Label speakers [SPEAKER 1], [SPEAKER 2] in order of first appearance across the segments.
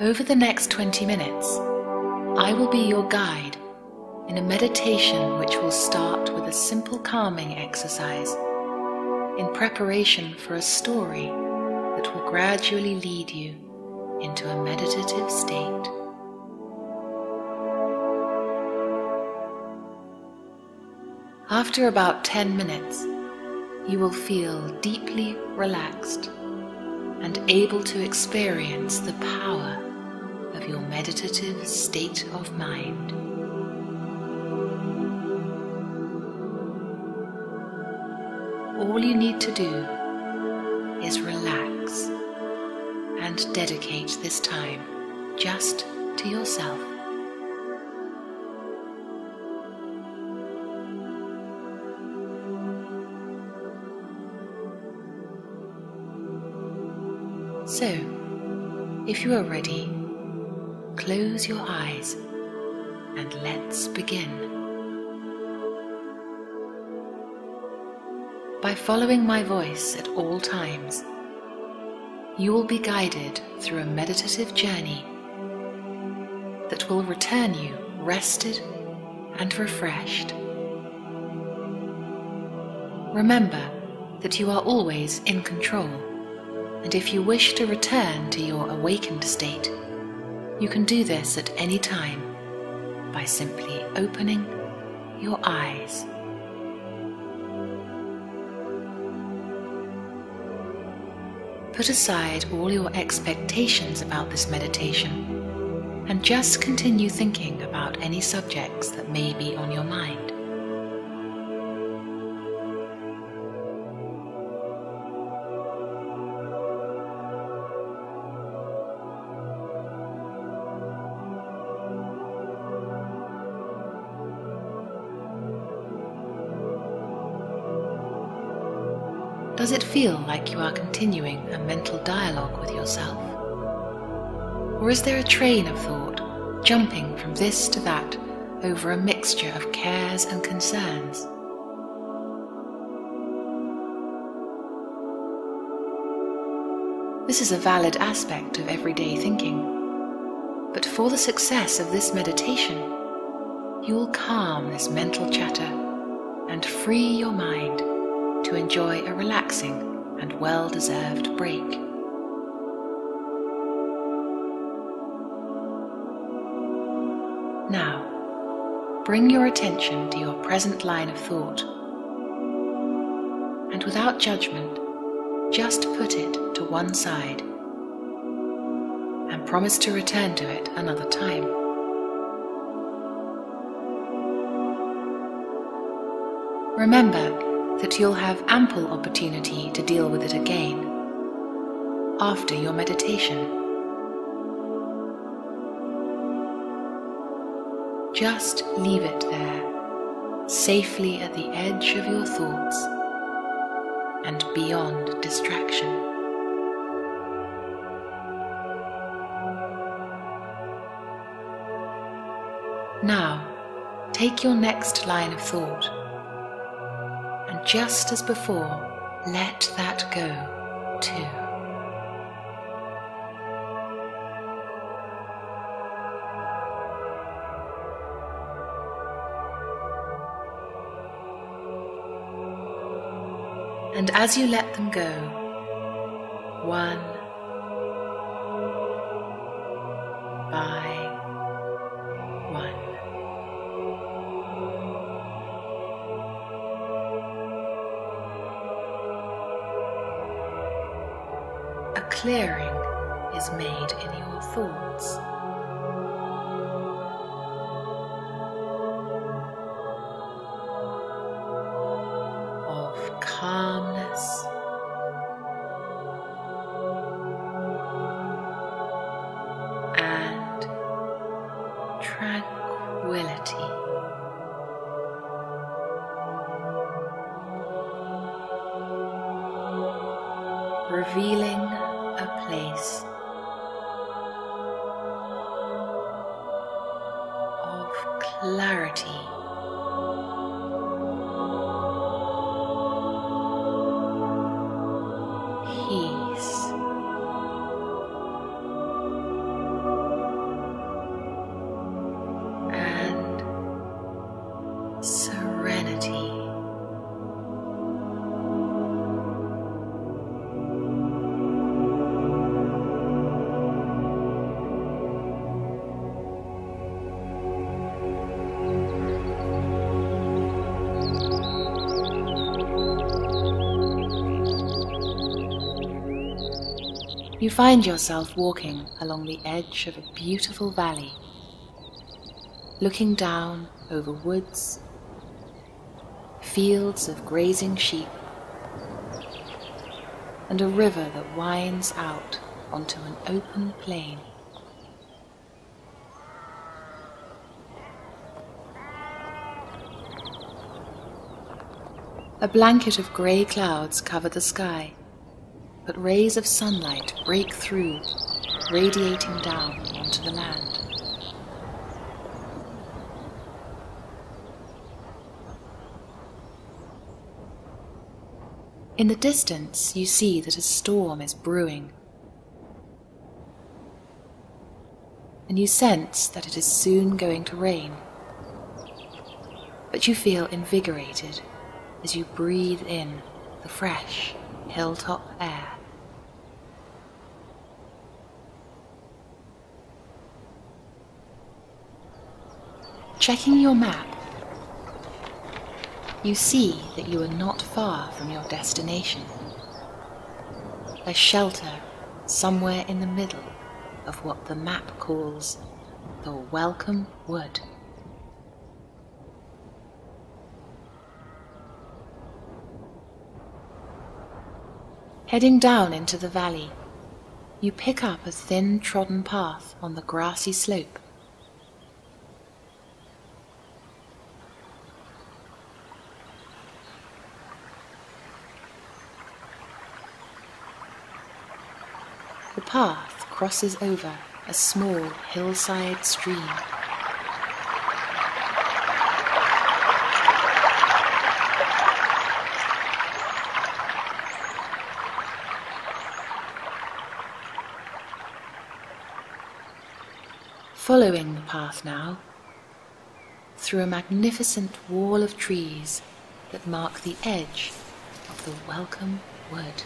[SPEAKER 1] Over the next 20 minutes, I will be your guide in a meditation which will start with a simple calming exercise in preparation for a story that will gradually lead you into a meditative state. After about 10 minutes, you will feel deeply relaxed and able to experience the power of your meditative state of mind. All you need to do is relax and dedicate this time just to yourself. You are ready, close your eyes and let's begin. By following my voice at all times, you will be guided through a meditative journey that will return you rested and refreshed. Remember that you are always in control and if you wish to return to your awakened state, you can do this at any time by simply opening your eyes. Put aside all your expectations about this meditation and just continue thinking about any subjects that may be on your mind. Does it feel like you are continuing a mental dialogue with yourself? Or is there a train of thought jumping from this to that over a mixture of cares and concerns? This is a valid aspect of everyday thinking, but for the success of this meditation, you will calm this mental chatter and free your mind to enjoy a relaxing and well deserved break. Now, bring your attention to your present line of thought, and without judgment, just put it to one side and promise to return to it another time. Remember that you'll have ample opportunity to deal with it again after your meditation. Just leave it there, safely at the edge of your thoughts and beyond distraction. Now, take your next line of thought just as before, let that go too. And as you let them go, one clearing is made You find yourself walking along the edge of a beautiful valley, looking down over woods, fields of grazing sheep, and a river that winds out onto an open plain. A blanket of grey clouds cover the sky, but rays of sunlight break through, radiating down onto the land. In the distance, you see that a storm is brewing, and you sense that it is soon going to rain. But you feel invigorated as you breathe in the fresh hilltop air. Checking your map, you see that you are not far from your destination. A shelter somewhere in the middle of what the map calls the Welcome Wood. Heading down into the valley, you pick up a thin trodden path on the grassy slope. The path crosses over a small hillside stream. Following the path now, through a magnificent wall of trees that mark the edge of the Welcome Wood.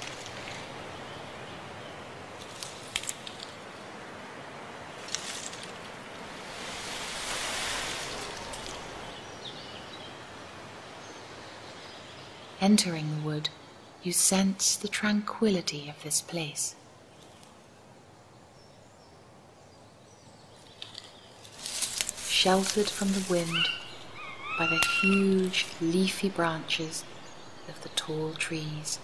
[SPEAKER 1] Entering the wood, you sense the tranquility of this place. Sheltered from the wind by the huge leafy branches of the tall trees.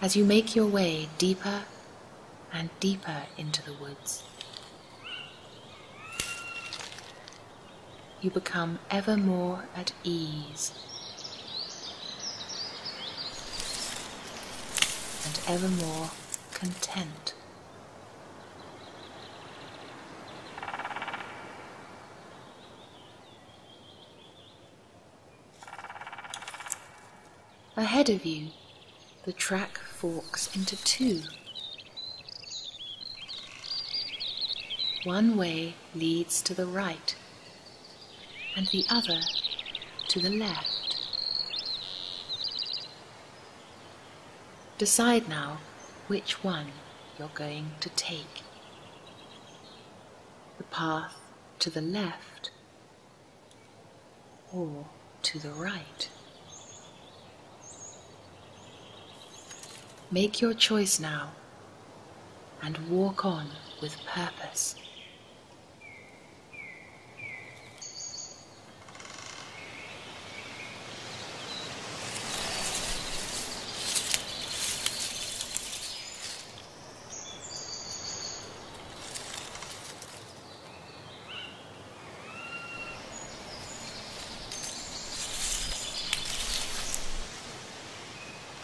[SPEAKER 1] as you make your way deeper and deeper into the woods. You become ever more at ease and ever more content. Ahead of you, the track forks into two. One way leads to the right, and the other to the left. Decide now which one you're going to take. The path to the left or to the right. Make your choice now and walk on with purpose.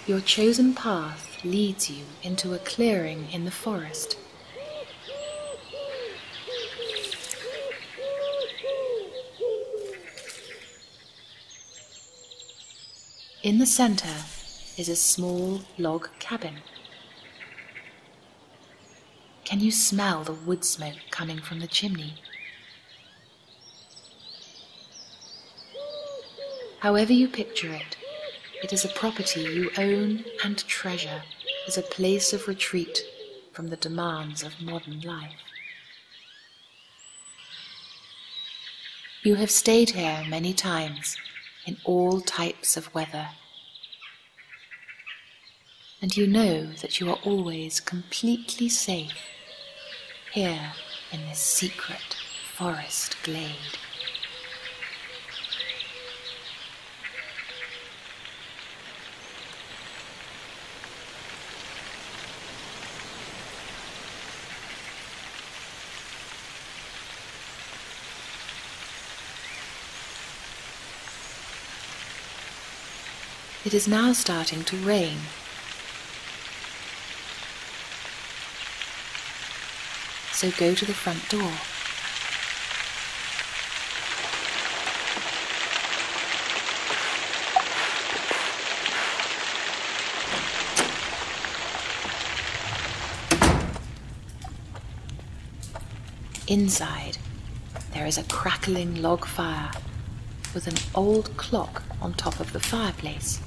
[SPEAKER 1] Your chosen path leads you into a clearing in the forest. In the center is a small log cabin. Can you smell the wood smoke coming from the chimney? However you picture it, it is a property you own and treasure as a place of retreat from the demands of modern life. You have stayed here many times in all types of weather, and you know that you are always completely safe here in this secret forest glade. It is now starting to rain. So go to the front door. Inside, there is a crackling log fire with an old clock on top of the fireplace.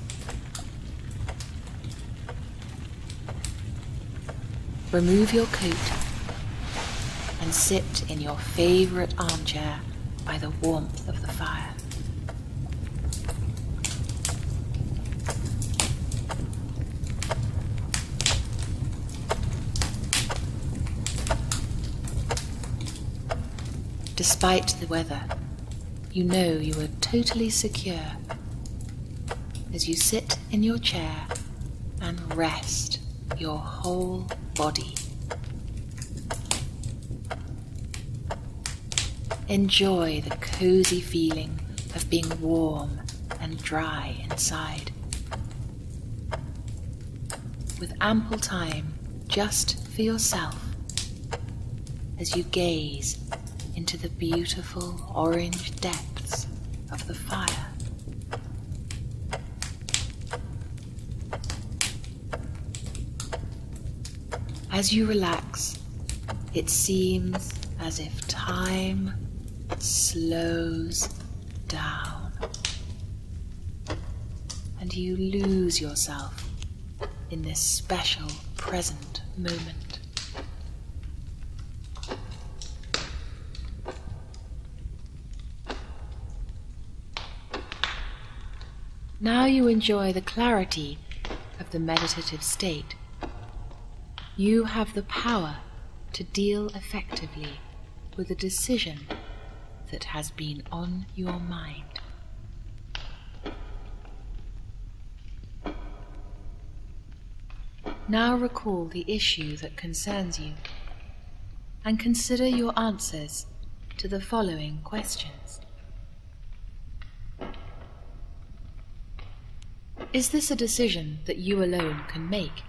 [SPEAKER 1] Remove your coat and sit in your favorite armchair by the warmth of the fire. Despite the weather, you know you are totally secure as you sit in your chair and rest your whole body. Enjoy the cozy feeling of being warm and dry inside. With ample time just for yourself as you gaze into the beautiful orange depths of the fire. As you relax, it seems as if time slows down and you lose yourself in this special present moment. Now you enjoy the clarity of the meditative state you have the power to deal effectively with a decision that has been on your mind. Now recall the issue that concerns you and consider your answers to the following questions. Is this a decision that you alone can make?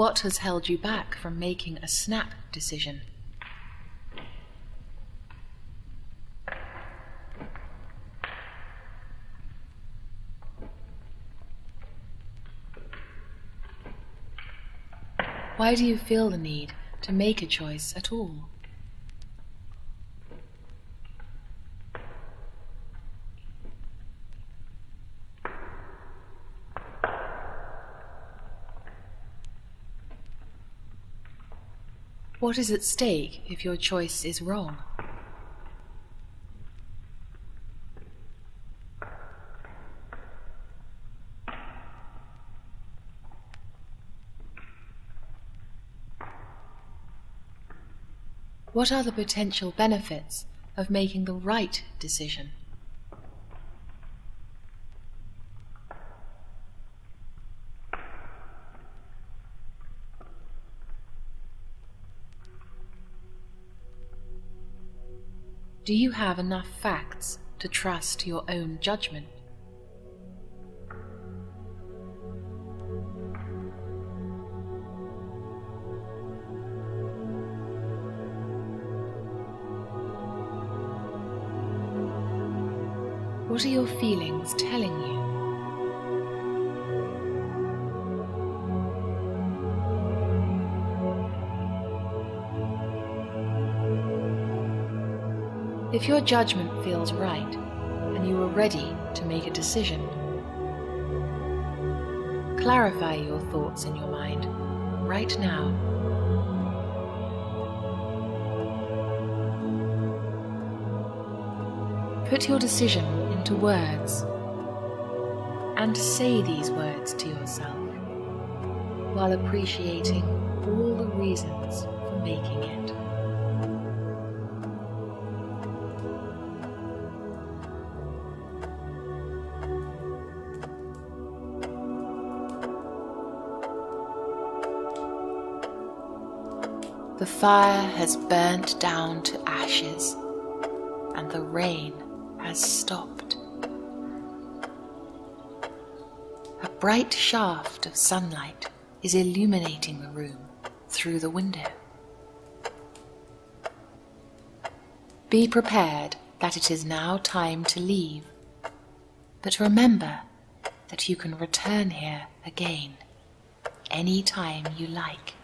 [SPEAKER 1] What has held you back from making a snap decision? Why do you feel the need to make a choice at all? What is at stake if your choice is wrong? What are the potential benefits of making the right decision? Do you have enough facts to trust your own judgment? What are your feelings telling you? If your judgment feels right and you are ready to make a decision, clarify your thoughts in your mind right now. Put your decision into words and say these words to yourself while appreciating all the reasons for making it. Fire has burnt down to ashes and the rain has stopped. A bright shaft of sunlight is illuminating the room through the window. Be prepared that it is now time to leave, but remember that you can return here again any time you like.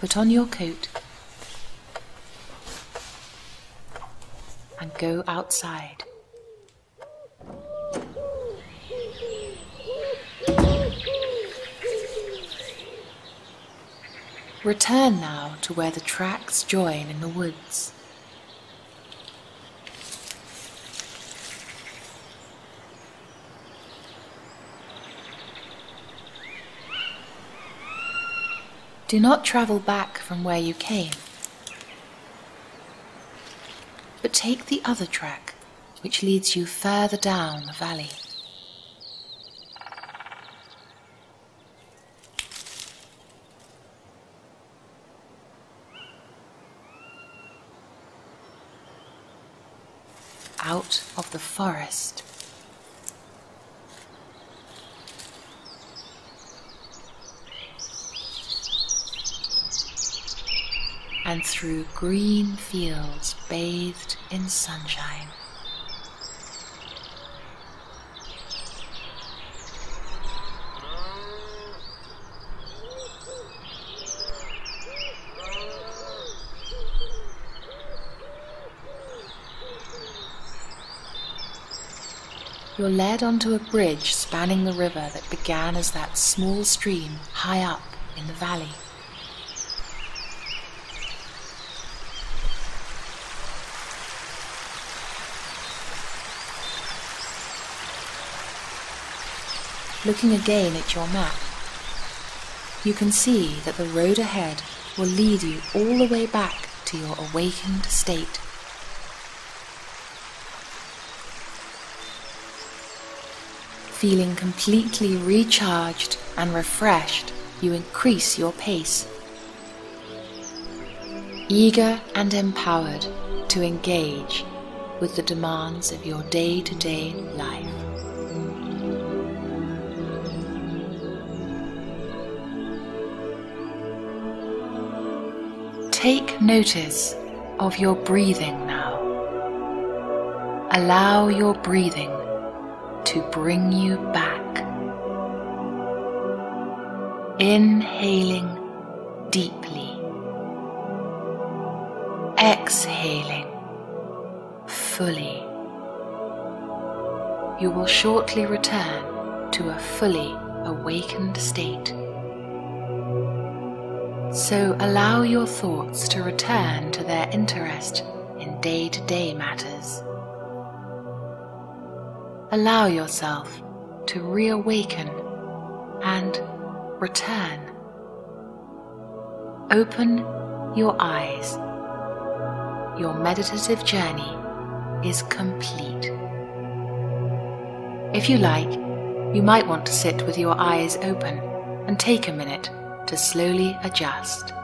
[SPEAKER 1] Put on your coat and go outside. Return now to where the tracks join in the woods. Do not travel back from where you came, but take the other track which leads you further down the valley. out of the forest. And through green fields bathed in sunshine. You're led onto a bridge spanning the river that began as that small stream high up in the valley. Looking again at your map, you can see that the road ahead will lead you all the way back to your awakened state. Feeling completely recharged and refreshed, you increase your pace. Eager and empowered to engage with the demands of your day to day life. Take notice of your breathing now. Allow your breathing to bring you back. Inhaling deeply, exhaling fully. You will shortly return to a fully awakened state. So allow your thoughts to return to their interest in day to day matters. Allow yourself to reawaken and return. Open your eyes. Your meditative journey is complete. If you like, you might want to sit with your eyes open and take a minute to slowly adjust.